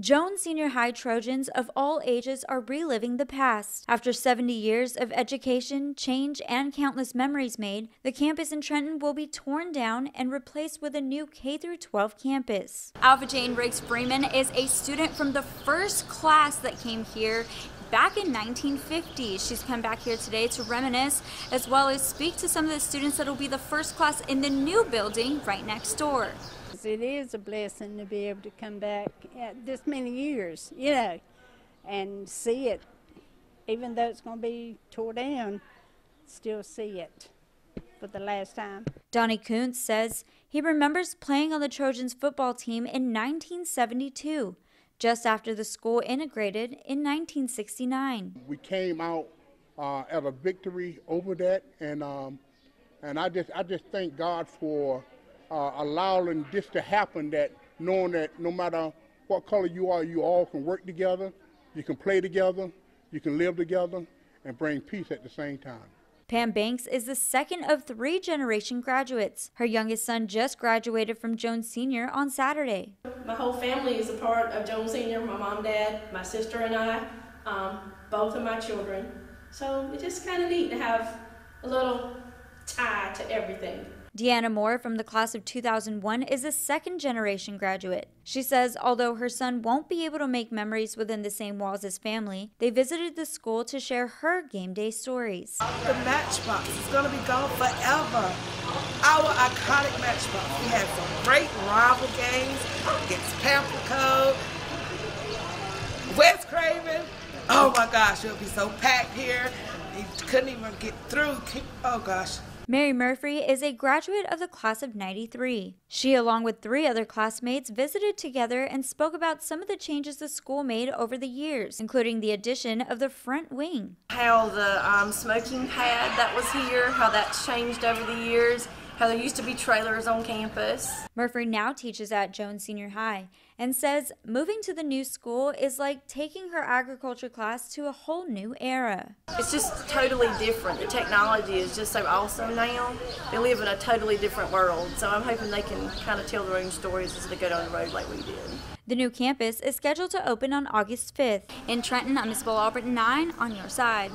Jones Senior High Trojans of all ages are reliving the past. After 70 years of education, change, and countless memories made, the campus in Trenton will be torn down and replaced with a new K 12 campus. Alpha Jane Riggs Freeman is a student from the first class that came here back in 1950. She's come back here today to reminisce as well as speak to some of the students that will be the first class in the new building right next door. It is a blessing to be able to come back this many years, you know, and see it. Even though it's going to be tore down, still see it for the last time. Donnie Kuntz says he remembers playing on the Trojans football team in 1972 just after the school integrated in 1969. We came out uh, at a victory over that, and um, and I just I just thank God for uh, allowing this to happen. That knowing that no matter what color you are, you all can work together, you can play together, you can live together, and bring peace at the same time. Pam Banks is the second of three generation graduates. Her youngest son just graduated from Jones Senior on Saturday. My whole family is a part of Jones Senior, my mom, dad, my sister and I, um, both of my children. So it's just kind of neat to have a little tie to everything. Deanna Moore from the class of 2001 is a second generation graduate. She says although her son won't be able to make memories within the same walls as family, they visited the school to share her game day stories. The Matchbox is going to be gone forever. Our iconic Matchbox. We had some great rival games against Pamlico, West Craven. Oh my gosh, it'll be so packed here. You couldn't even get through. Oh gosh. Mary Murphy is a graduate of the class of 93. She, along with three other classmates, visited together and spoke about some of the changes the school made over the years, including the addition of the front wing. How the um, smoking pad that was here, how that's changed over the years, how there used to be trailers on campus. Murphy now teaches at Jones Senior High and says moving to the new school is like taking her agriculture class to a whole new era. It's just totally different. The technology is just so awesome now. They live in a totally different world, so I'm hoping they can kind of tell their own stories as they go down the road like we did. The new campus is scheduled to open on August 5th. In Trenton, I'm Isabel Albert 9 on your side.